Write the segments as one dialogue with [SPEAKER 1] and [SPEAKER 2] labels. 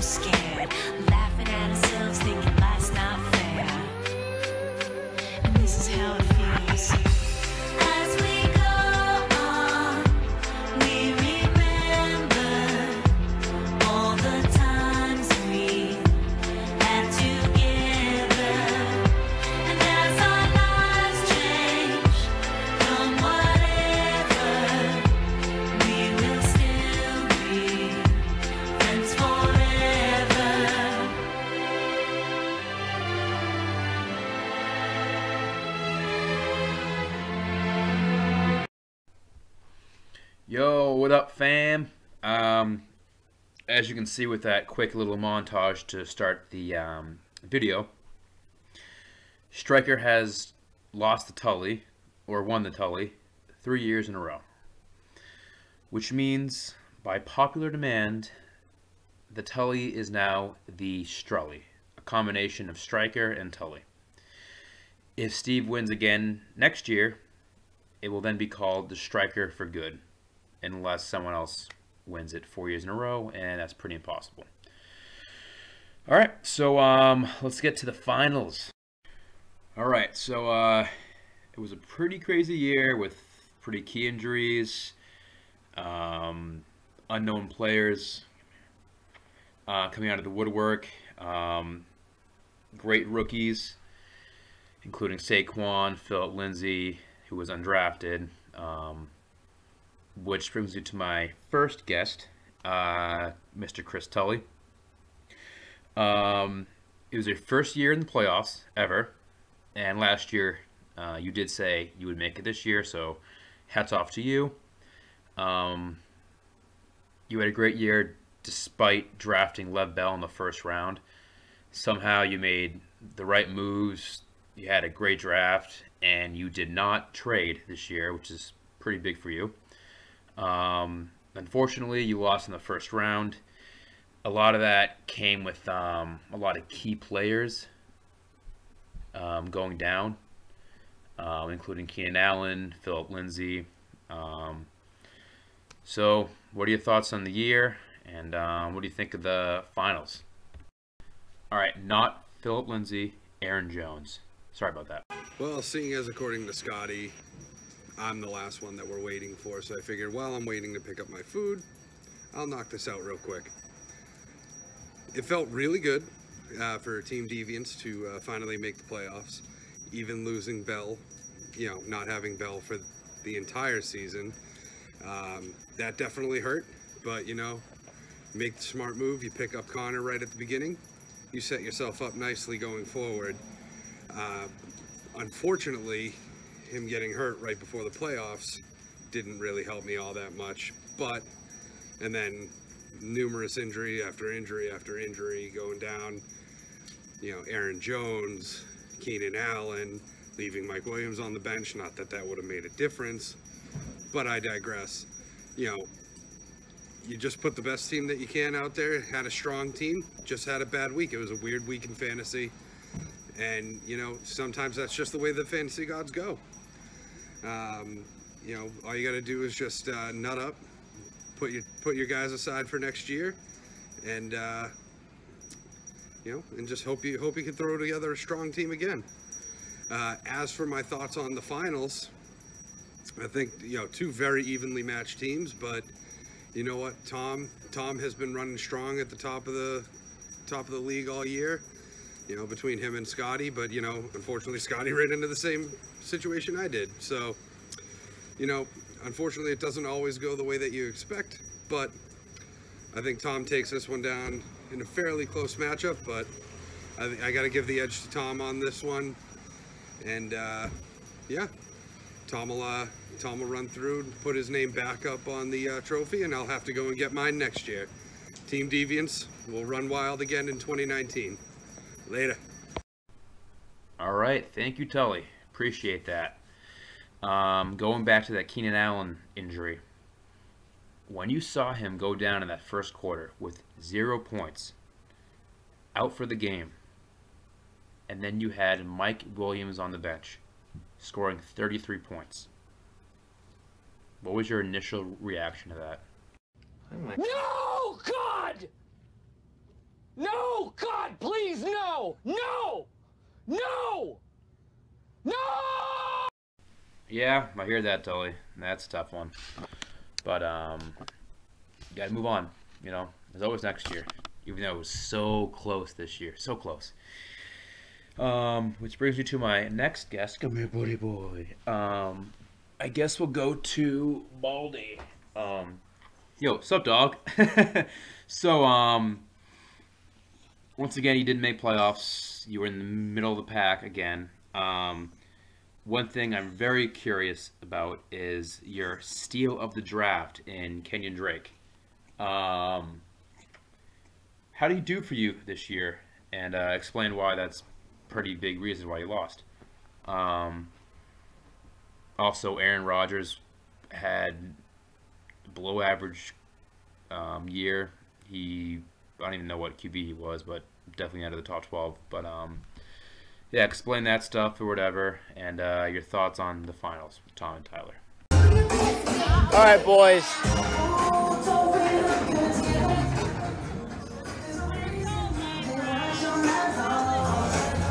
[SPEAKER 1] scared, as
[SPEAKER 2] you can see with that quick little montage to start the um, video, Striker has lost the Tully, or won the Tully, three years in a row. Which means, by popular demand, the Tully is now the Strully, a combination of Striker and Tully. If Steve wins again next year, it will then be called the Striker for Good unless someone else wins it four years in a row, and that's pretty impossible. All right, so um, let's get to the finals. All right, so uh, it was a pretty crazy year with pretty key injuries, um, unknown players uh, coming out of the woodwork, um, great rookies, including Saquon, Philip Lindsay, who was undrafted. Um, which brings me to my first guest, uh, Mr. Chris Tully. Um, it was your first year in the playoffs ever, and last year uh, you did say you would make it this year, so hats off to you. Um, you had a great year despite drafting Lev Bell in the first round. Somehow you made the right moves. You had a great draft, and you did not trade this year, which is pretty big for you. Um, unfortunately, you lost in the first round. A lot of that came with um, a lot of key players um, going down, um, including Keenan Allen, Philip Lindsay. Um, so, what are your thoughts on the year, and um, what do you think of the finals? All right, not Philip Lindsay, Aaron Jones. Sorry about that.
[SPEAKER 3] Well, seeing as according to Scotty, I'm the last one that we're waiting for, so I figured while I'm waiting to pick up my food, I'll knock this out real quick. It felt really good uh, for Team Deviants to uh, finally make the playoffs, even losing Bell, you know, not having Bell for the entire season. Um, that definitely hurt, but you know, make the smart move. You pick up Conner right at the beginning. You set yourself up nicely going forward. Uh, unfortunately, him getting hurt right before the playoffs didn't really help me all that much. But, and then numerous injury after injury after injury going down. You know, Aaron Jones, Keenan Allen, leaving Mike Williams on the bench. Not that that would have made a difference, but I digress. You know, you just put the best team that you can out there, had a strong team, just had a bad week. It was a weird week in fantasy. And, you know, sometimes that's just the way the fantasy gods go. Um, you know, all you got to do is just uh, nut up, put your put your guys aside for next year, and uh, you know, and just hope you hope you can throw together a strong team again. Uh, as for my thoughts on the finals, I think you know two very evenly matched teams, but you know what, Tom Tom has been running strong at the top of the top of the league all year. You know, between him and Scotty, but you know, unfortunately, Scotty ran into the same situation I did. So, you know, unfortunately, it doesn't always go the way that you expect. But I think Tom takes this one down in a fairly close matchup. But I, I got to give the edge to Tom on this one. And uh, yeah, Tom will uh, Tom will run through and put his name back up on the uh, trophy, and I'll have to go and get mine next year. Team Deviants will run wild again in 2019. Later.
[SPEAKER 2] All right, thank you, Tully. Appreciate that. Um, going back to that Keenan Allen injury, when you saw him go down in that first quarter with zero points, out for the game, and then you had Mike Williams on the bench, scoring 33 points. What was your initial reaction to that?
[SPEAKER 4] Like, no, God! No, God! Please, no! No! No! No!
[SPEAKER 2] Yeah, I hear that, Tully. That's a tough one. But um, you gotta move on. You know, there's always next year, even though it was so close this year, so close. Um, which brings me to my next guest. Come here, buddy boy. Um, I guess we'll go to Baldy. Um, yo, what's up, dog? so um, once again, you didn't make playoffs. You were in the middle of the pack again. Um, one thing I'm very curious about is your steal of the draft in Kenyon Drake. Um, how do you do for you this year? And uh, explain why that's pretty big reason why you lost. Um, also, Aaron Rodgers had below average um, year. He I don't even know what QB he was, but definitely out of the top 12. But um, yeah, explain that stuff or whatever, and uh, your thoughts on the finals, Tom and Tyler.
[SPEAKER 5] All right, boys.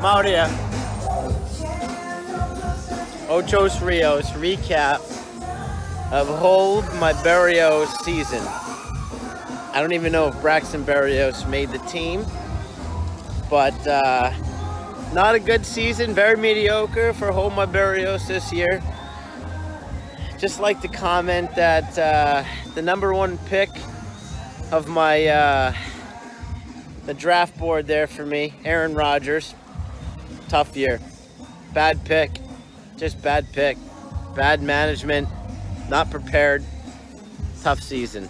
[SPEAKER 5] I'm out. Ochos Rios recap of whole my Barrios season. I don't even know if Braxton Berrios made the team, but uh, not a good season. Very mediocre for Home My Barrios this year. Just like to comment that uh, the number one pick of my uh, the draft board there for me, Aaron Rodgers. Tough year, bad pick, just bad pick, bad management, not prepared. Tough season.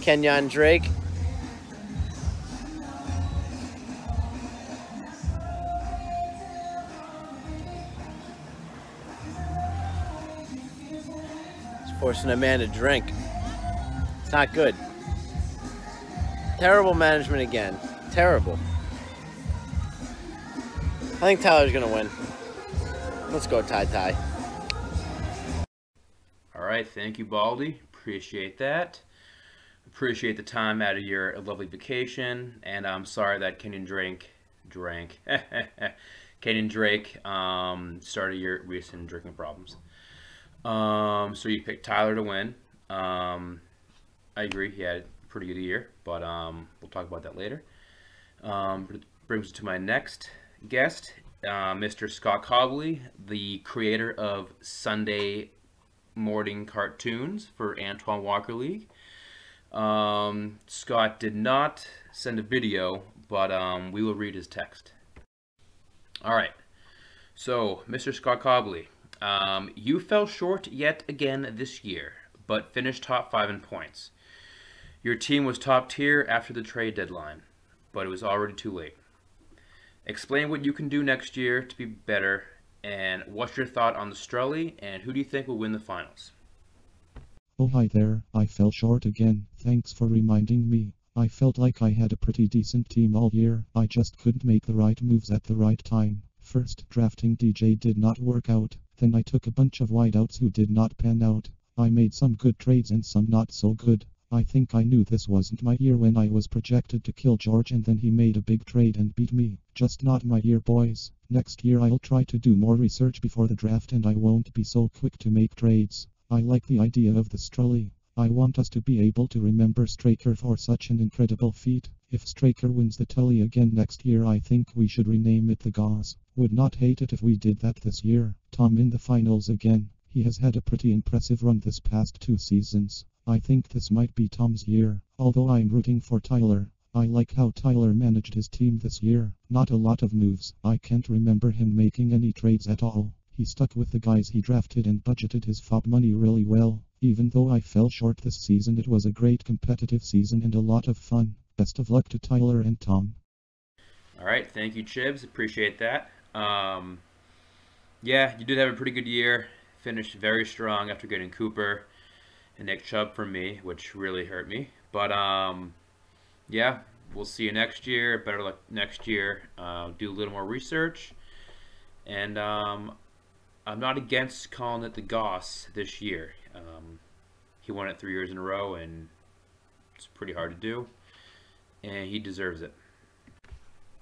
[SPEAKER 5] Kenyon Drake. Forcing a man to drink. It's not good. Terrible management again. Terrible. I think Tyler's gonna win. Let's go, tie tie.
[SPEAKER 2] All right, thank you, Baldy. Appreciate that. Appreciate the time out of your lovely vacation, and I'm sorry that Kenyon Drake drank. Kenyon Drake um, started your recent drinking problems. Um, so you picked Tyler to win. Um, I agree, he had a pretty good year, but um, we'll talk about that later. Um, brings me to my next guest, uh, Mr. Scott Cobley, the creator of Sunday morning cartoons for Antoine Walker League. Um, Scott did not send a video, but um, we will read his text. All right. So, Mr. Scott Cobley, um, you fell short yet again this year, but finished top five in points. Your team was top tier after the trade deadline, but it was already too late. Explain what you can do next year to be better, and what's your thought on the Strelly, and who do you think will win the finals?
[SPEAKER 6] Oh hi there, I fell short again, thanks for reminding me. I felt like I had a pretty decent team all year, I just couldn't make the right moves at the right time. First, drafting DJ did not work out, then I took a bunch of wideouts who did not pan out. I made some good trades and some not so good. I think I knew this wasn't my year when I was projected to kill George and then he made a big trade and beat me. Just not my year boys. Next year I'll try to do more research before the draft and I won't be so quick to make trades. I like the idea of the Strully. I want us to be able to remember Straker for such an incredible feat. If Straker wins the Tully again next year I think we should rename it the Gauze. Would not hate it if we did that this year. Tom in the finals again. He has had a pretty impressive run this past two seasons. I think this might be Tom's year, although I'm rooting for Tyler. I like how Tyler managed his team this year. Not a lot of moves. I can't remember him making any trades at all. He stuck with the guys he drafted and budgeted his FAB money really well. Even though I fell short this season, it was a great competitive season and a lot of fun. Best of luck to Tyler and Tom.
[SPEAKER 2] All right, thank you, Chibs. Appreciate that. Um, yeah, you did have a pretty good year. Finished very strong after getting Cooper and Nick Chubb from me, which really hurt me. But um, yeah, we'll see you next year. Better luck next year. Uh, do a little more research, and um, I'm not against calling it the Goss this year. Um, he won it three years in a row, and it's pretty hard to do, and he deserves it.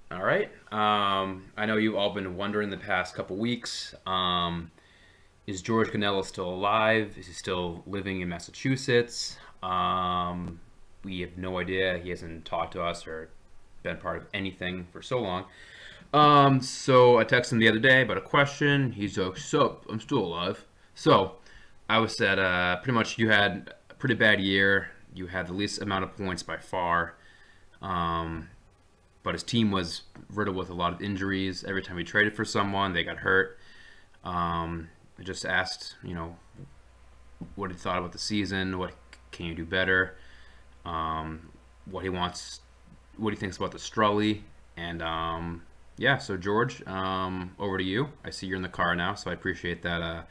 [SPEAKER 2] All right. Um, I know you've all been wondering the past couple weeks. Um, is George Canella still alive? Is he still living in Massachusetts? Um, we have no idea. He hasn't talked to us or been part of anything for so long. Um, so I texted him the other day about a question. He's like, "Sup? I'm still alive." So I was said, uh, pretty much you had a pretty bad year. You had the least amount of points by far. Um, but his team was riddled with a lot of injuries. Every time he traded for someone, they got hurt. Um, I just asked, you know, what he thought about the season. What can you do better? Um, what he wants, what he thinks about the Strully, and um, yeah. So George, um, over to you. I see you're in the car now, so I appreciate that. Uh,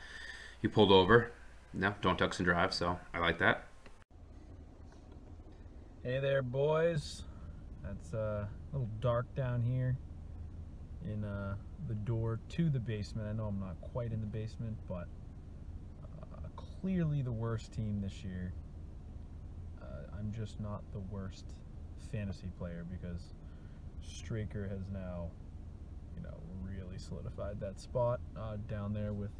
[SPEAKER 2] you pulled over. No, don't text and drive. So I like that.
[SPEAKER 7] Hey there, boys. That's uh, a little dark down here in uh, the door to the basement. I know I'm not quite in the basement, but uh, clearly the worst team this year. Uh, I'm just not the worst fantasy player because Straker has now, you know, really solidified that spot uh, down there with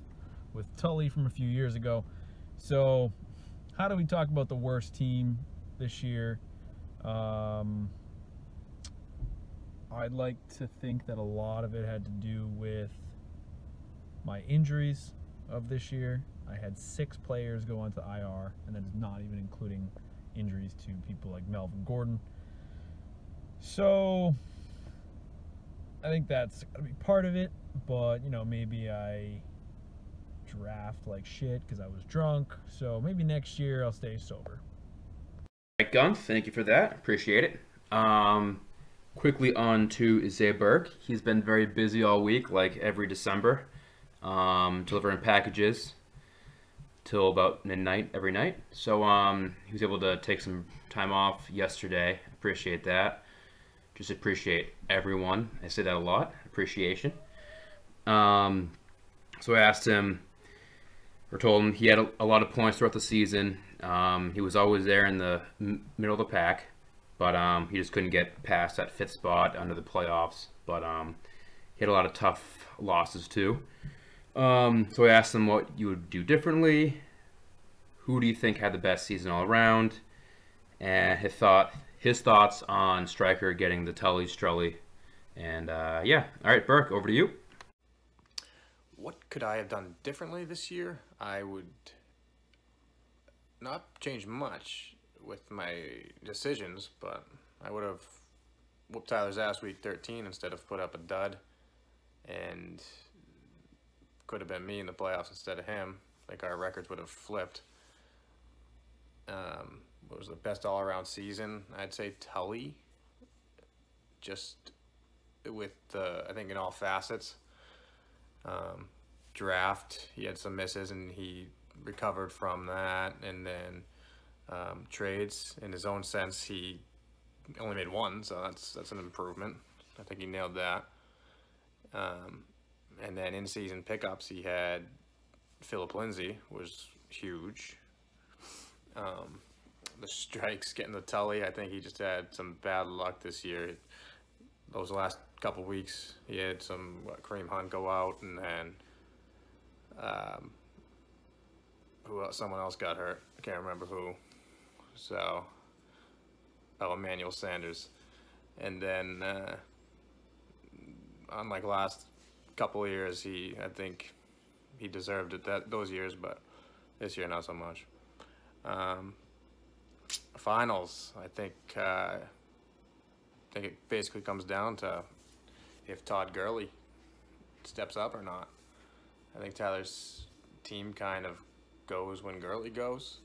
[SPEAKER 7] with Tully from a few years ago. So, how do we talk about the worst team this year? Um, I'd like to think that a lot of it had to do with my injuries of this year. I had six players go onto IR, and that is not even including injuries to people like Melvin Gordon. So I think that's gonna be part of it, but you know, maybe I draft like shit because I was drunk. So maybe next year I'll stay sober.
[SPEAKER 2] Right, Gun, thank you for that. Appreciate it. Um, quickly on to Isaiah Burke. He's been very busy all week, like every December, um, delivering packages till about midnight every night. So um, he was able to take some time off yesterday. Appreciate that. Just appreciate everyone. I say that a lot. Appreciation. Um, so I asked him, told him he had a, a lot of points throughout the season. Um, he was always there in the middle of the pack, but um, he just couldn't get past that fifth spot under the playoffs. But um, he had a lot of tough losses too. Um, so I asked him what you would do differently. Who do you think had the best season all around? And his thought, his thoughts on Striker getting the Tully Strelly. And uh, yeah, all right, Burke, over to you.
[SPEAKER 8] What could I have done differently this year? I would not change much with my decisions, but I would have whooped Tyler's ass week 13 instead of put up a dud. And could have been me in the playoffs instead of him. Like our records would have flipped. Um, what was the best all around season? I'd say Tully. Just with the, I think in all facets. Um, draft, he had some misses and he recovered from that. And then um, trades, in his own sense, he only made one, so that's that's an improvement. I think he nailed that. Um, and then in season pickups, he had Philip Lindsay was huge. Um, the strikes getting the Tully, I think he just had some bad luck this year. Those last couple weeks, he had some what, Kareem Hunt go out, and then um, who else, someone else got hurt. I can't remember who. So, oh, Emmanuel Sanders, and then uh, unlike last couple years, he I think he deserved it that those years, but this year not so much. Um, finals, I think uh, I think it basically comes down to if Todd Gurley steps up or not. I think Tyler's team kind of goes when Gurley goes.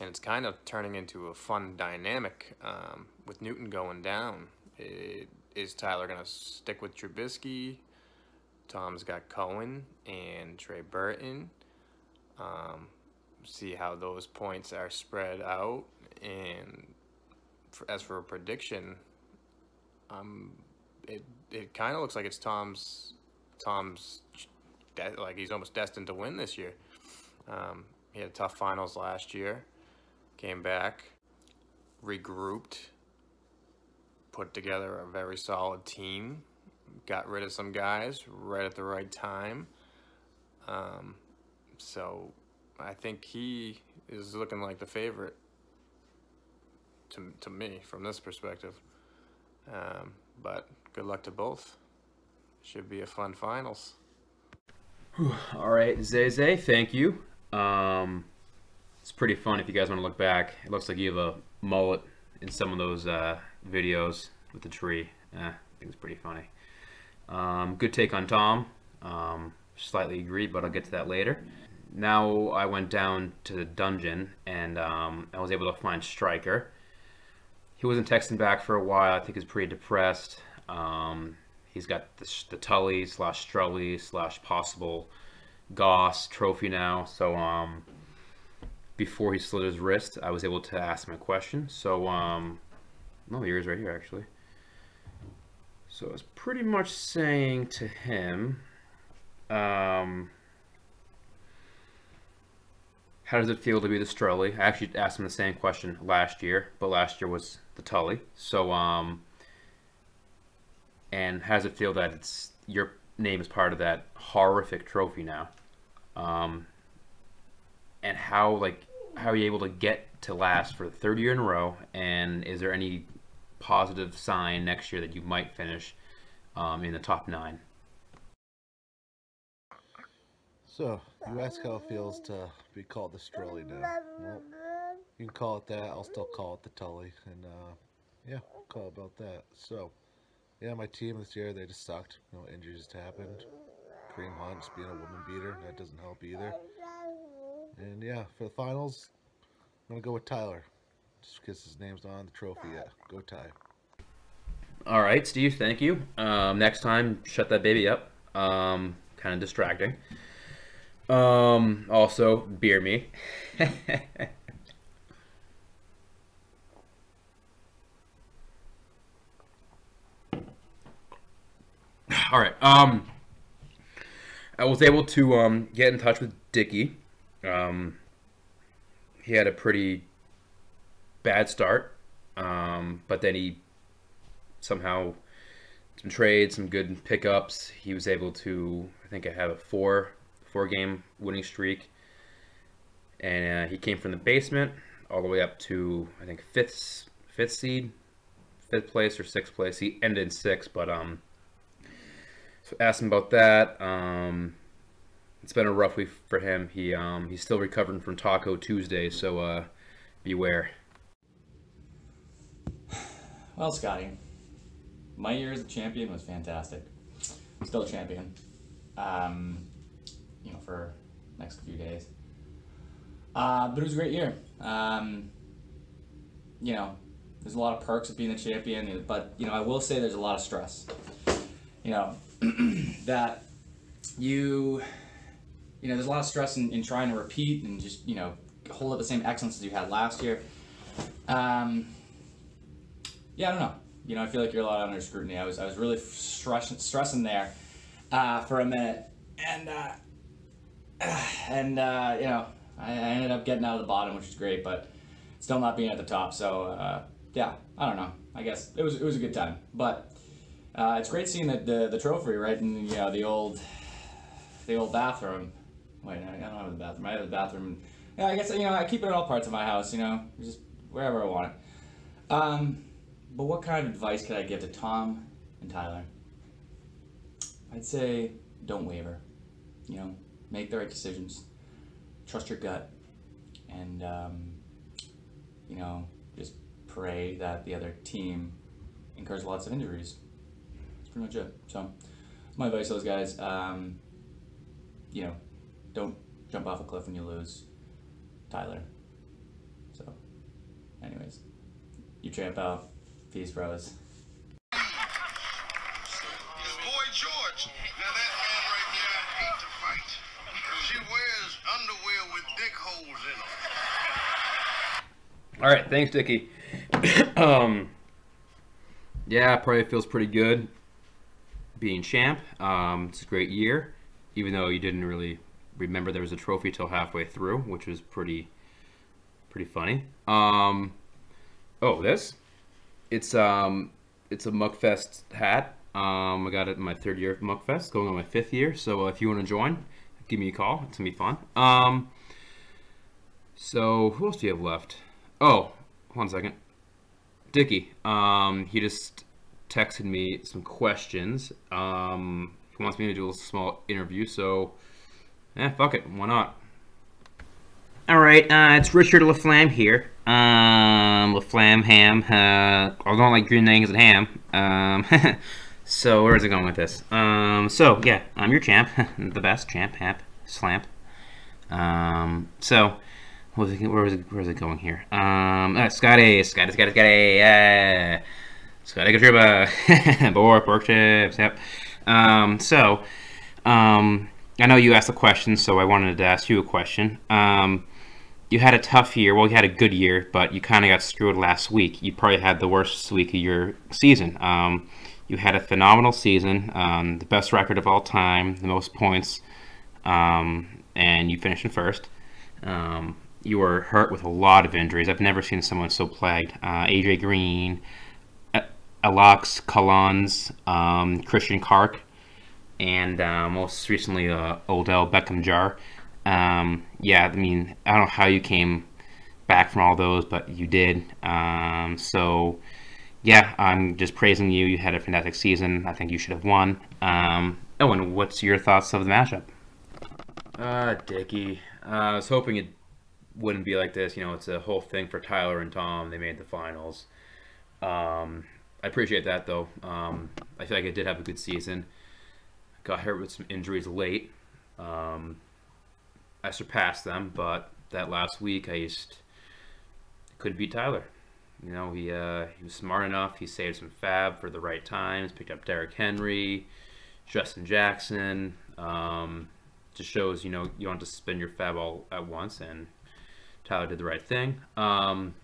[SPEAKER 8] And it's kind of turning into a fun dynamic um, with Newton going down. It, is Tyler going to stick with Trubisky? Tom's got Cohen and Trey Burton. Um, see how those points are spread out. And for, as for a prediction, um, it it kind of looks like it's Tom's Tom's de- like he's almost destined to win this year. Um, he had tough finals last year, came back, regrouped, put together a very solid team. Got rid of some guys right at the right time. Um, so I think he is looking like the favorite to, to me from this perspective. Um, but good luck to both. Should be a fun finals.
[SPEAKER 2] All right, Zay Zay, thank you. Um, it's pretty fun if you guys want to look back. It looks like you have a mullet in some of those uh, videos with the tree. Eh, I think it's pretty funny. Um, good take on Tom. Um, slightly agree, but I'll get to that later. Now I went down to the dungeon and um, I was able to find Striker. He wasn't texting back for a while. I think he's pretty depressed. Um, he's got the, the Tully slash Strully slash possible Goss trophy now. So um, before he slit his wrist, I was able to ask him a question. So um, no, yours right here actually. So I was pretty much saying to him, um, how does it feel to be the Strully? I actually asked him the same question last year, but last year was the Tully. So, um, and how does it feel that it's your name is part of that horrific trophy now? Um, and how like how are you able to get to last for the third year in a row? And is there any positive sign next year that you might finish um, in the top nine?
[SPEAKER 9] So, you ask how it feels to be called the Strelly now. Well, you can call it that. I'll still call it the Tully. And, uh, yeah, call about that. So, yeah, my team this year, they just sucked. Know, injuries happened. Kareem Hunt just being a woman beater, that doesn't help either. And, yeah, for the finals, I'm going to go with Tyler. Just because his name's not on the trophy yet. Go Ty.
[SPEAKER 2] All right, Steve, thank you. Um, next time, shut that baby up. Um, kind of distracting. Um, also, beer me. All right. Um, I was able to um, get in touch with Dicky. Um, he had a pretty bad start, um, but then he somehow some trades, some good pickups. He was able to, I think, I have a four four game winning streak, and uh, he came from the basement all the way up to I think fifth fifth seed, fifth place or sixth place. He ended in sixth, but um, asked him about that. Um, it's been a rough week for him. He um he's still recovering from Taco Tuesday, so uh, beware.
[SPEAKER 10] Well, Scotty, my year as a champion was fantastic. Still a champion. Um, you know, for next few days. Uh, but it was a great year. Um, you know, there's a lot of perks of being a champion, but you know, I will say there's a lot of stress. You know, that you, you know, there's a lot of stress in, in trying to repeat and just you know hold up the same excellence as you had last year. Um, yeah, I don't know. You know, I feel like you're a lot under scrutiny. I was I was really stressing there uh, for a minute, and uh, and uh, you know, I, I ended up getting out of the bottom, which is great, but still not being at the top. So uh, yeah, I don't know. I guess it was it was a good time, but uh, it's great seeing the, the the trophy right in you know the old the old bathroom. Wait, I don't have the bathroom. I have the bathroom. Yeah, I guess you know I keep it in all parts of my house. You know, just wherever I want it. Um, but what kind of advice could I give to Tom and Tyler? I'd say don't waver. You know, make the right decisions, trust your gut, and um, you know, just pray that the other team incurs lots of injuries. That's pretty much it. So, my advice to those guys, um, you know, don't jump off a cliff when you lose, Tyler. So, anyways, you tramp out. Peace, bros.
[SPEAKER 11] Boy George. Now that man right there, I hate to fight. She wears underwear with dick holes in them.
[SPEAKER 2] All right, thanks, Dickie. um, yeah, probably feels pretty good being champ. Um, it's a great year, even though you didn't really remember there was a trophy till halfway through, which was pretty, pretty funny. Um, oh, this, it's um, it's a Muckfest hat. Um, I got it in my third year of Muckfest, going on my fifth year. So uh, if you want to join, give me a call. It's gonna be fun. Um, so who else do you have left? Oh, one second. Dicky. Um, he just texted me some questions. Um, he wants me to do a small interview. So, eh, fuck it. Why not? All right, uh, it's Richard LaFlamme here. Um, LaFlamme ham. Uh, I don't like green eggs and ham. Um, so where is it going with this? Um, so yeah, I'm your champ, the best champ, hap, slamp. Um, so it, where was it, where is it going here? Um, uh, Scotty, Scotty, Scotty, Scotty, yeah, Scotty Katriba, pork, pork chips, yep. Um, so, um, I know you asked a question, so I wanted to ask you a question. Um, you had a tough year. Well, you had a good year, but you kind of got screwed last week. You probably had the worst week of your season. Um, you had a phenomenal season, um, the best record of all time, the most points, um, and you finished in first. Um, you were hurt with a lot of injuries. I've never seen someone so plagued. Uh, AJ Green, Alex Collins, um, Christian Kirk, and uh, most recently uh, Odell Beckham Jar. Um, yeah, I mean, I don't know how you came back from all those, but you did. Um, so, yeah, I'm just praising you. You had a fantastic season. I think you should have won. Um, and what's your thoughts of the matchup? Uh, Dickie. Uh, I was hoping it wouldn't be like this. You know, it's a whole thing for Tyler and Tom. They made the finals. Um, I appreciate that, though. Um, I feel like I did have a good season. Got hurt with some injuries late. Um, I surpassed them, but that last week I just couldn't beat Tyler. You know, he uh, he was smart enough. He saved some fab for the right times. Picked up Derrick Henry, Justin Jackson. Um, just shows you know you don't have to spend your fab all at once, and Tyler did the right thing. Um,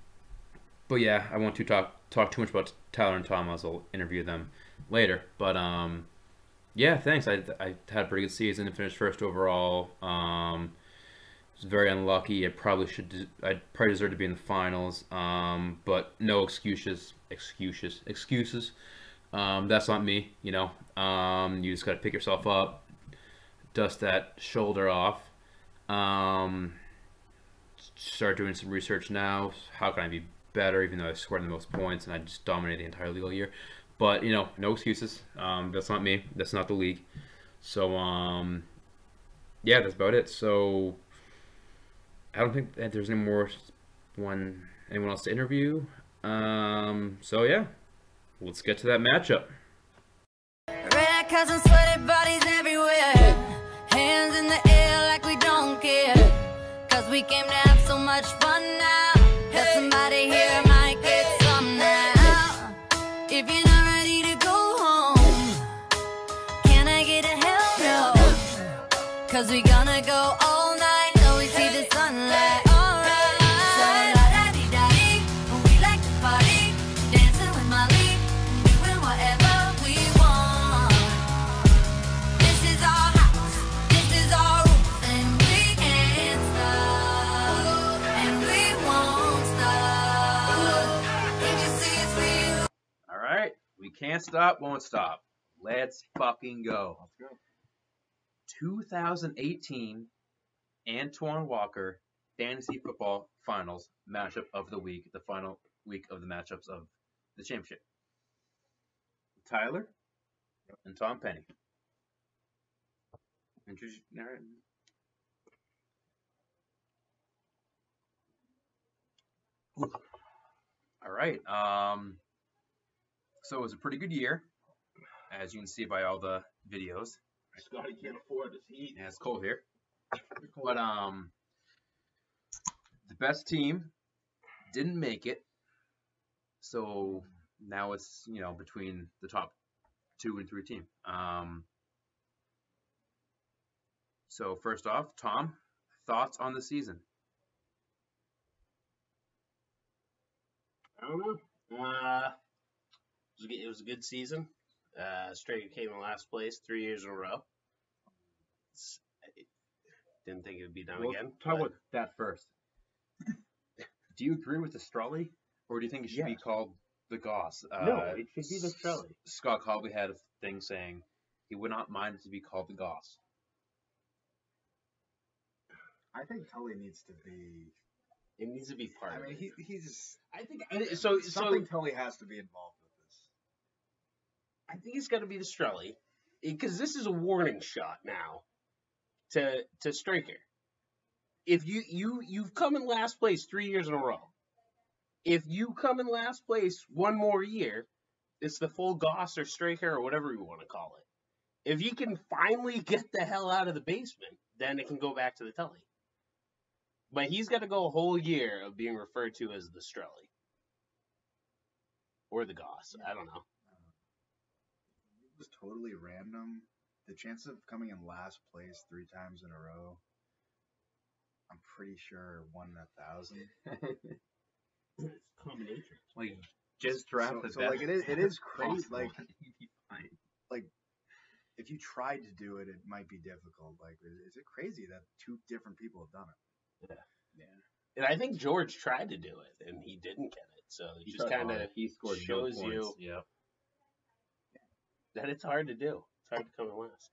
[SPEAKER 2] but yeah, I won't to talk talk too much about Tyler and Thomas. I'll interview them later. But um, yeah, thanks. I, I had a pretty good season. And finished first overall. Um, was very unlucky. I probably should. I probably deserve to be in the finals. Um, but no excuses. Excuses. Excuses. Um, that's not me. You know. Um, you just got to pick yourself up, dust that shoulder off. Um, start doing some research now. How can I be better? Even though I scored the most points and I just dominated the entire legal year. But you know, no excuses. Um, that's not me. That's not the league. So um, yeah, that's about it. So I don't think that there's any more one anyone else to interview. Um, so yeah, let's get to that matchup.
[SPEAKER 1] Can't stop, won't stop.
[SPEAKER 2] Let's fucking go. Let's go. 2018 Antoine Walker Fantasy Football Finals matchup of the week, the final week of the matchups of the championship. Tyler and Tom Penny. Introduce- all right. All right. Um, so it was a pretty good year, as you can see by all the videos.
[SPEAKER 12] Scotty can't afford this heat.
[SPEAKER 2] Yeah, it's cold here. But um, the best team didn't make it, so now it's you know between the top two and three team. Um, so first off, Tom, thoughts on the season?
[SPEAKER 12] I don't know. Uh, it was a good, it was a good season. Uh, Strager came in last place three years in a row. It's- I didn't think it would be done
[SPEAKER 2] Well,
[SPEAKER 12] again.
[SPEAKER 2] talk
[SPEAKER 12] but
[SPEAKER 2] about that first. Do you agree with the Strawley, or do you think it should be called The Goss. Uh,
[SPEAKER 12] No, it should be the
[SPEAKER 2] S- Scott Colby had a thing saying he would not mind it to be called the Goss.
[SPEAKER 13] I think Tully needs to be.
[SPEAKER 12] It needs to be part
[SPEAKER 13] I
[SPEAKER 12] of
[SPEAKER 13] mean,
[SPEAKER 12] it.
[SPEAKER 13] he, he's.
[SPEAKER 12] I think I- so.
[SPEAKER 13] something
[SPEAKER 12] so
[SPEAKER 13] Tully has to be involved with this.
[SPEAKER 12] I think it's got to be the Strelly because this is a warning shot now to to Striker. If you you you've come in last place three years in a row, if you come in last place one more year, it's the full Goss or Striker or whatever you want to call it. If you can finally get the hell out of the basement, then it can go back to the Tully. But he's got to go a whole year of being referred to as the Strelly or the Goss. I don't know.
[SPEAKER 13] It was totally random. The chance of coming in last place three times in a row, I'm pretty sure one in a thousand.
[SPEAKER 12] It's a combination.
[SPEAKER 2] Like just draft
[SPEAKER 13] so,
[SPEAKER 2] the
[SPEAKER 13] so
[SPEAKER 2] best
[SPEAKER 13] like it is it is crazy like
[SPEAKER 2] You'd be fine.
[SPEAKER 13] like if you tried to do it it might be difficult like is is it crazy that two different people have done it
[SPEAKER 12] Yeah. Yeah. And I think George tried to do it and he didn't get it. So it
[SPEAKER 2] He
[SPEAKER 12] just kind of.
[SPEAKER 2] He scored no
[SPEAKER 12] shows you
[SPEAKER 2] points. Yep.
[SPEAKER 12] That it's hard to do. It's hard to come in last.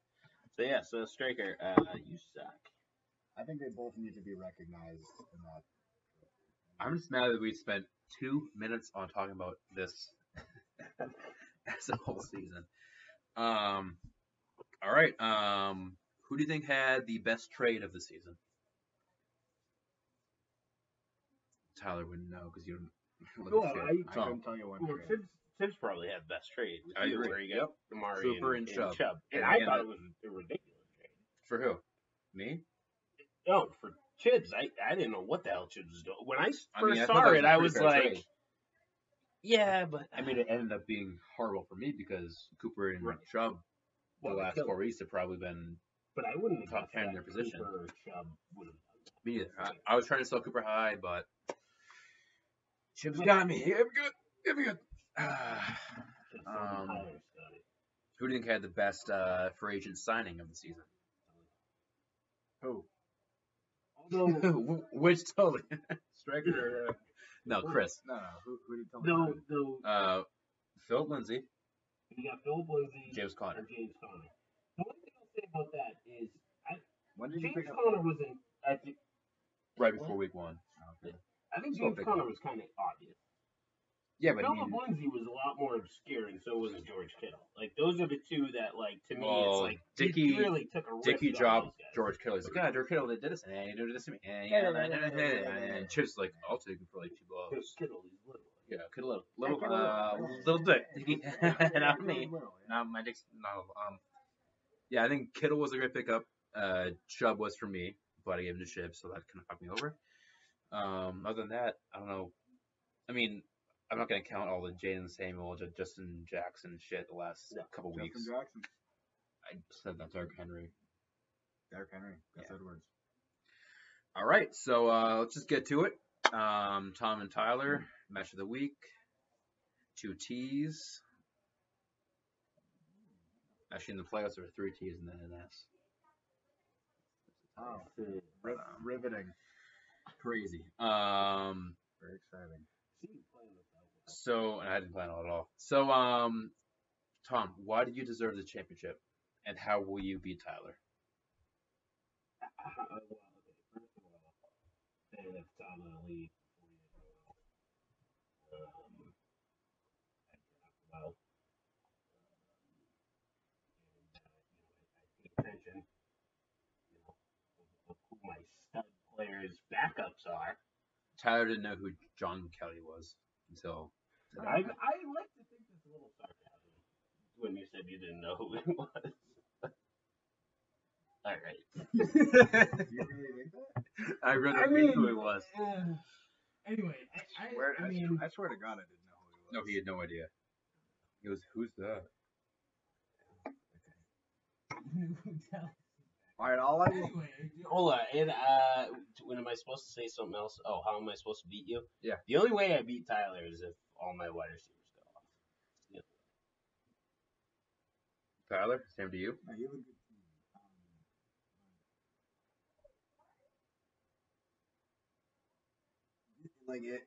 [SPEAKER 12] So yeah, so Striker, uh, you suck.
[SPEAKER 13] I think they both need to be recognized in that
[SPEAKER 2] I'm just mad that we spent two minutes on talking about this as a whole season. Um, all right. Um, who do you think had the best trade of the season? Tyler wouldn't know because you don't. look
[SPEAKER 12] Well,
[SPEAKER 2] at
[SPEAKER 12] I-
[SPEAKER 2] shit.
[SPEAKER 13] I
[SPEAKER 2] Oh.
[SPEAKER 13] couldn't tell you one
[SPEAKER 12] Well,
[SPEAKER 13] trade.
[SPEAKER 12] Tibbs, Tibbs probably had the best trade with
[SPEAKER 2] I
[SPEAKER 12] you,
[SPEAKER 2] agree.
[SPEAKER 12] where he
[SPEAKER 2] Yep.
[SPEAKER 12] Amari
[SPEAKER 2] Cooper
[SPEAKER 12] and,
[SPEAKER 2] and
[SPEAKER 12] and
[SPEAKER 2] Chubb.
[SPEAKER 12] And
[SPEAKER 2] And
[SPEAKER 12] I thought it was a ridiculous trade.
[SPEAKER 2] For who? Me?
[SPEAKER 12] No, for Chibbs, I, I didn't know what the hell Chibbs was doing. When I first
[SPEAKER 2] mean, I
[SPEAKER 12] saw it, I was like,
[SPEAKER 2] trade.
[SPEAKER 12] yeah, but
[SPEAKER 2] I mean, it ended up being horrible for me because Cooper and
[SPEAKER 12] Right.
[SPEAKER 2] Chubb, the
[SPEAKER 12] Well, they
[SPEAKER 2] last four weeks, have probably been
[SPEAKER 12] but I wouldn't have
[SPEAKER 2] top ten in their position.
[SPEAKER 12] Cooper Chubb would have
[SPEAKER 2] Me neither. I, I was trying to sell Cooper high, but Chib's got me. It'll be good. Be good. Um, who do you think had the best uh, free agent signing of the season?
[SPEAKER 13] Who?
[SPEAKER 12] Although,
[SPEAKER 2] Which totally striker? Uh, no, Chris.
[SPEAKER 13] No, no. Who, who did you tell me?
[SPEAKER 12] no, no,
[SPEAKER 2] Uh, Philip Lindsay,
[SPEAKER 12] you got Philip Lindsay
[SPEAKER 2] James Conner.
[SPEAKER 12] James Conner. The one thing I'll say about that is, I,
[SPEAKER 13] When did you
[SPEAKER 12] James
[SPEAKER 13] pick up?
[SPEAKER 12] Conner was in. I think,
[SPEAKER 2] right before week one.
[SPEAKER 13] Okay.
[SPEAKER 12] I think James Conner was kind of obvious.
[SPEAKER 2] Yeah, but I
[SPEAKER 12] Philip
[SPEAKER 2] mean,
[SPEAKER 12] Lindsay was a lot more obscure, and so wasn't George Kittle. Like those are the two that, like, to me,
[SPEAKER 2] Well,
[SPEAKER 12] it's like
[SPEAKER 2] Dickey-
[SPEAKER 12] he really took a risk
[SPEAKER 2] Dickey
[SPEAKER 12] on
[SPEAKER 2] job
[SPEAKER 12] those guys.
[SPEAKER 2] George Kittle. He's like, yeah, George Kittle, they did this, and he did this to me, and yeah, and, and, and Chip's like, I'll take him for like two blows.
[SPEAKER 12] Because Kittle is little.
[SPEAKER 2] Yeah, Kittle, little, little,
[SPEAKER 13] Kittle,
[SPEAKER 2] uh,
[SPEAKER 13] little.
[SPEAKER 2] little dick, not me. Not my dick's not um. Yeah, I think Kittle was a great pickup. Uh, Chubb was for me, but I gave him to Chip, so that kind of fucked me over. Um, other than that, I don't know. I mean, I'm not gonna count all the Jaylen Samuel, Justin Jackson shit the last
[SPEAKER 12] No,
[SPEAKER 2] couple weeks.
[SPEAKER 13] Justin
[SPEAKER 2] weeks.
[SPEAKER 13] Jackson.
[SPEAKER 2] I said that Derrick Henry.
[SPEAKER 13] Derrick Henry. Gus
[SPEAKER 2] Yeah.
[SPEAKER 13] Edwards.
[SPEAKER 2] All right, so uh, let's just get to it. Um, Tom and Tyler, match of the week, two T's. Actually, in the playoffs, there were three T's and then an S.
[SPEAKER 13] Oh, riv- riveting.
[SPEAKER 2] Crazy. Um,
[SPEAKER 13] Very exciting.
[SPEAKER 2] So, and I didn't plan on it at all. So, um, Tom, why did you deserve the championship, and how will you beat Tyler?
[SPEAKER 12] Uh, well, first of all, saying that's Tom in the league four years in. Um, well. And, you know, I, I pay attention, you know, of, of who my stud players' backups are.
[SPEAKER 2] Tyler didn't know who John Kelly was until
[SPEAKER 12] I, I like to think there's a little sarcasm when you said you didn't know who it was. All right.
[SPEAKER 13] Do you really think that?
[SPEAKER 2] I really
[SPEAKER 12] I
[SPEAKER 2] knew
[SPEAKER 12] mean,
[SPEAKER 2] who it was.
[SPEAKER 12] uh, anyway, I, I,
[SPEAKER 13] Swear,
[SPEAKER 12] I
[SPEAKER 13] I,
[SPEAKER 12] mean,
[SPEAKER 13] I swear to God, I didn't know who he was.
[SPEAKER 2] No, he had no idea. He was, who's that?
[SPEAKER 13] All right, all I
[SPEAKER 12] Anyway, hold on. And uh, when am I supposed to say something else? Oh, how am I supposed to beat you?
[SPEAKER 2] Yeah.
[SPEAKER 12] The only way I beat Tyler is if all my wide receivers go off.
[SPEAKER 2] Tyler, same to you.
[SPEAKER 13] No, you have a good team. Um, like it,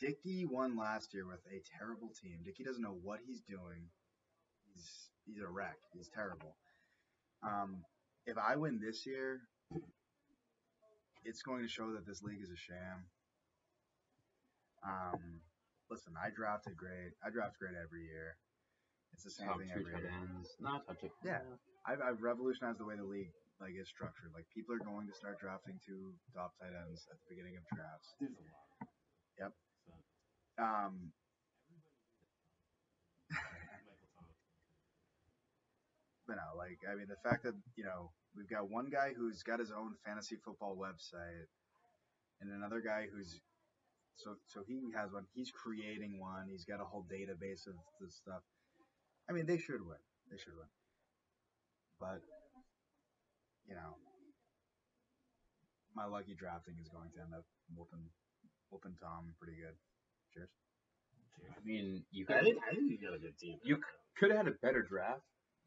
[SPEAKER 13] Dickey won last year with a terrible team. Dickey doesn't know what he's doing. He's he's a wreck. He's terrible. Um, if I win this year, it's going to show that this league is a sham. Um, listen, I drafted great. I draft great every year. It's the same
[SPEAKER 2] Top
[SPEAKER 13] thing
[SPEAKER 2] two
[SPEAKER 13] every
[SPEAKER 2] tight
[SPEAKER 13] year.
[SPEAKER 2] ends. Not top two.
[SPEAKER 13] Yeah, I've, I've revolutionized the way the league like is structured. Like people are going to start drafting two top tight ends at the beginning of drafts.
[SPEAKER 12] There's a lot.
[SPEAKER 13] Yep. Um. But no, like I mean, the fact that you know we've got one guy who's got his own fantasy football website, and another guy who's so so he has one. He's creating one. He's got a whole database of this stuff. I mean, they should win. They should win. But you know, my lucky drafting is going to end up whooping whooping Tom pretty good. Cheers.
[SPEAKER 2] I mean, you
[SPEAKER 12] I
[SPEAKER 2] could.
[SPEAKER 12] think I think you got a good team.
[SPEAKER 2] You could have had a better draft.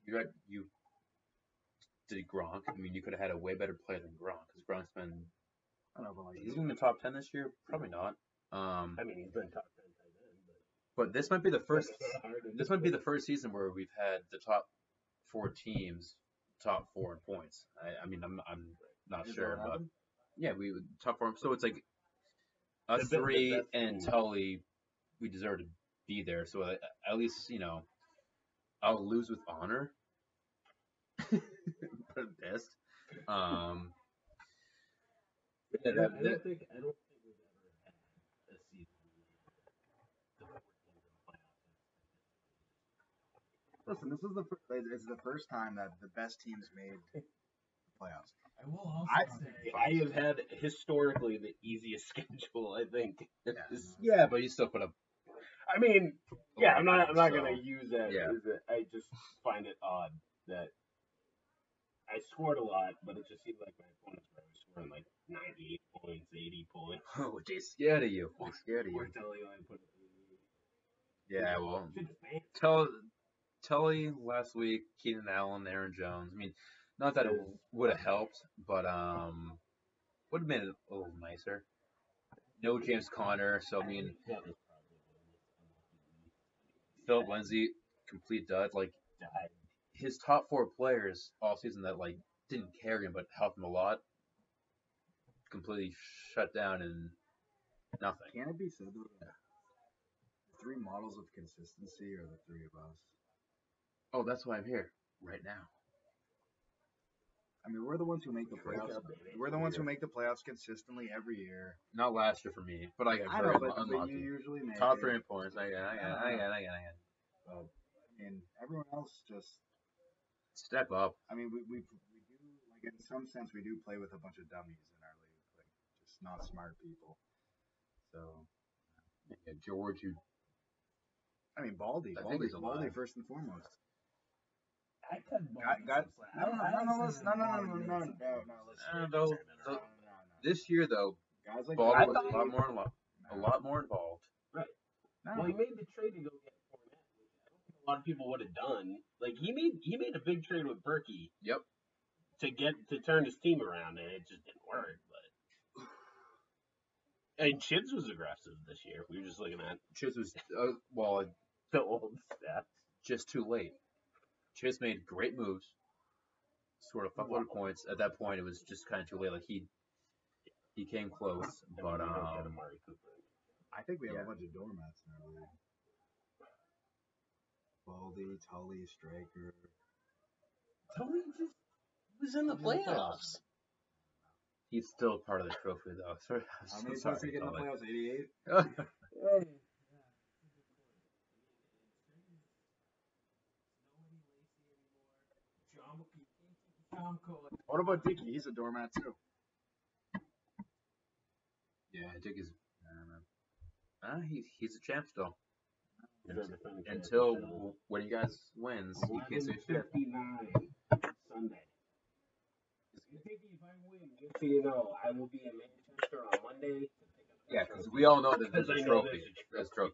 [SPEAKER 2] You you did Gronk. I mean, you could have had a way better player than Gronk because Gronk's been.
[SPEAKER 13] I don't know, like
[SPEAKER 2] He's in the top ten this year. Probably not. Um,
[SPEAKER 12] I mean, he's been top ten tight end, but
[SPEAKER 2] but this might be the first.
[SPEAKER 12] it's not hard to
[SPEAKER 2] This might be the first season where we've had the top four teams top four in points. I, I mean, I'm I'm not
[SPEAKER 13] Is
[SPEAKER 2] sure, but yeah, we top four. So it's like us
[SPEAKER 12] The be- the
[SPEAKER 2] three and. Tully, we deserve to be there. So at, at least you know, I'll lose with honor. but I'm pissed. Um,
[SPEAKER 12] I
[SPEAKER 2] yeah,
[SPEAKER 12] don't,
[SPEAKER 2] that-
[SPEAKER 12] I don't think I don't think we've ever had a season. The four teams the playoffs.
[SPEAKER 13] Listen, this is the fir- it's the first time that the best teams made the playoffs.
[SPEAKER 12] I will also
[SPEAKER 13] I-
[SPEAKER 12] say I have had historically the easiest schedule. I think. This-
[SPEAKER 2] yeah, but you still put up.
[SPEAKER 12] I mean,
[SPEAKER 2] a
[SPEAKER 12] yeah, I'm not. I'm not
[SPEAKER 2] so-
[SPEAKER 12] gonna use that.
[SPEAKER 2] yeah.
[SPEAKER 12] I just find it odd that I scored a lot, but it just seemed like my opponents were scoring like 98 points, 80 points.
[SPEAKER 2] Oh, they scared of you. They scared of you.
[SPEAKER 12] Or I put it.
[SPEAKER 2] Yeah, well. Tell Tully last week, Keenan Allen, Aaron Jones. I mean, not that it would have helped, but um, would have been a little nicer. No James Conner, so I mean, Phillip Lindsay, complete dud. Like his top four players all season that like didn't carry him but helped him a lot, completely shut down and nothing.
[SPEAKER 13] Can it be said that the three models of consistency are the three of us?
[SPEAKER 2] Oh, that's why I'm here right now.
[SPEAKER 13] I mean, we're the ones who make the playoffs. We're the ones who make the playoffs consistently every year.
[SPEAKER 2] Not last year for me, but I got
[SPEAKER 13] I
[SPEAKER 2] very
[SPEAKER 13] know, but,
[SPEAKER 2] unlucky.
[SPEAKER 13] but you usually make
[SPEAKER 2] Top
[SPEAKER 13] it.
[SPEAKER 2] three points. I got, I got, I got, I got, I got.
[SPEAKER 13] But, I mean, everyone else just.
[SPEAKER 2] Step up.
[SPEAKER 13] I mean, we, we we do like in some sense we do play with a bunch of dummies in our league, like just not smart people. So
[SPEAKER 2] Yeah, George, you
[SPEAKER 13] I mean, Baldy,
[SPEAKER 2] I think
[SPEAKER 13] Baldy,
[SPEAKER 2] he's
[SPEAKER 13] Baldy
[SPEAKER 2] alive.
[SPEAKER 13] first and foremost.
[SPEAKER 12] I cut
[SPEAKER 13] Got, got, no, no, no, no, listen, no, no, no, no, no, no, no.
[SPEAKER 2] Though,
[SPEAKER 13] No, no, no.
[SPEAKER 2] this year though,
[SPEAKER 13] Guys like
[SPEAKER 2] Baldy was a lot more, involved, a lot more involved.
[SPEAKER 12] Right. Well, he made the trade to go get Fournette, which I don't think a lot of people would have done. Like he made he made a big trade with Berkey
[SPEAKER 2] Yep.
[SPEAKER 12] to get to turn his team around, and it just didn't work. But and Chids was aggressive this year. We were just looking at
[SPEAKER 2] Chiz was uh, well,
[SPEAKER 12] the old stats.
[SPEAKER 2] just too late. Chiz made great moves, scored a fuckload of points. At that point, it was just kind of too late. Like he he came close, but
[SPEAKER 12] mean, we don't get
[SPEAKER 2] um,
[SPEAKER 13] I think we have
[SPEAKER 2] Yeah.
[SPEAKER 13] a bunch of doormats in our league. Baldy, Tully, Striker.
[SPEAKER 12] Tully just was in the playoffs.
[SPEAKER 2] he's still part of the trophy though. Sorry, I'm
[SPEAKER 13] How
[SPEAKER 2] so
[SPEAKER 13] many
[SPEAKER 2] sorry,
[SPEAKER 13] did he get in the playoffs? 88? What about Dickey? He's a doormat too.
[SPEAKER 2] yeah, I think he's. I don't know. Uh, he, he's a champ still. Until w- when you guys wins, he can't say shit.
[SPEAKER 12] 59 Sunday. If I win, just so you know, I will be in Manchester on Monday. to pick up the
[SPEAKER 2] Yeah, because we all know that there's
[SPEAKER 12] Because
[SPEAKER 2] a
[SPEAKER 12] I know
[SPEAKER 2] trophy.
[SPEAKER 12] there's a
[SPEAKER 2] trophy.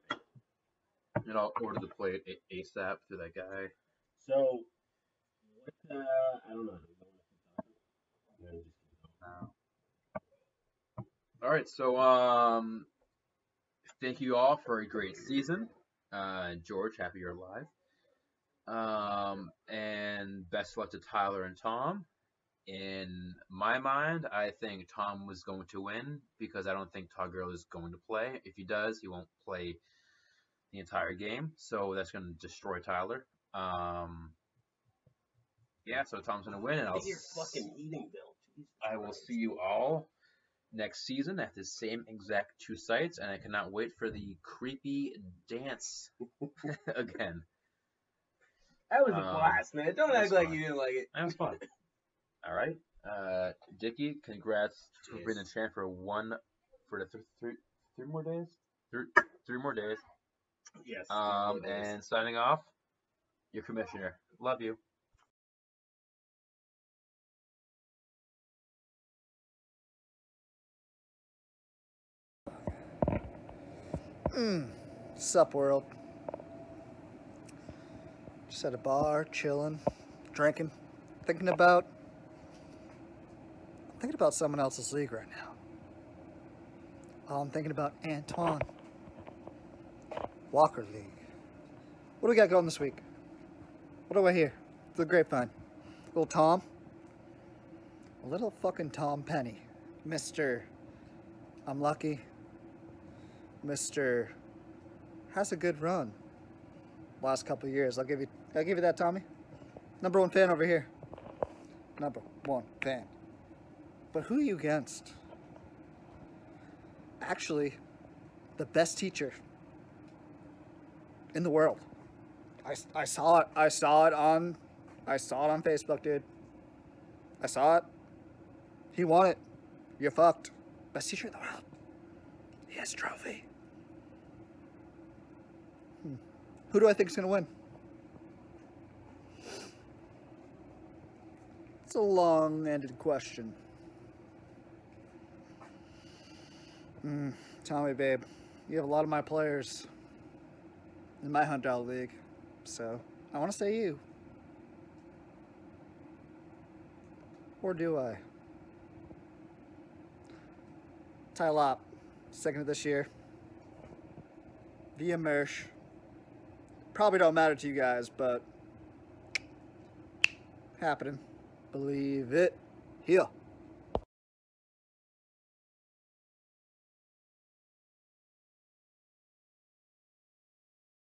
[SPEAKER 2] And I'll order the plate a- ASAP to that guy.
[SPEAKER 12] So, what, uh, I don't know. do you want to keep talking? I'm gonna just keep going.
[SPEAKER 2] All right, so um, thank you all for a great season. Uh, George, happy you're alive. Um, and best of luck to Tyler and Tom. In my mind, I think Tom was going to win because I don't think Todd Gurley is going to play. If he does, he won't play the entire game. So that's going to destroy Tyler. Um, yeah, so Tom's going to win, and I'll
[SPEAKER 12] your fucking eating bill.
[SPEAKER 2] I will see you all next season at the same exact two sites, and I cannot wait for the creepy dance again.
[SPEAKER 12] That was a
[SPEAKER 2] Um,
[SPEAKER 12] blast, man. Don't act
[SPEAKER 2] was
[SPEAKER 12] like you didn't like it.
[SPEAKER 2] That was fun. All right, uh, Dickie, congrats for being the champ for one for the th- three three more days, three three more days.
[SPEAKER 12] Yes.
[SPEAKER 2] Um, and signing off, your commissioner. Love you.
[SPEAKER 14] Mm. Sup, world? Just at a bar, chilling, drinking, thinking about I'm thinking about someone else's league right now. Oh, I'm thinking about Antoine Walker League. What do we got going this week? What do I hear? The grapevine. Little Tom. Little fucking Tom Penny. Mr. I'm lucky. Mr. has a good run. Last couple years. I'll give you I'll give you that, Tommy. Number one fan over here. Number one fan. But who are you against? Actually, the best teacher in the world. I, I saw it. I saw it on I saw it on Facebook, dude. I saw it. He won it. You're fucked. Best teacher in the world. He has a trophy. Who do I think is going to win? It's a long-ended question. Hmm, Tell me, babe. You have a lot of my players in my hunt out league, so I want to say you. Or do I? Ty Lop, second of this year. Via Mersh. Probably don't matter to you guys, but happening. Believe it. Here.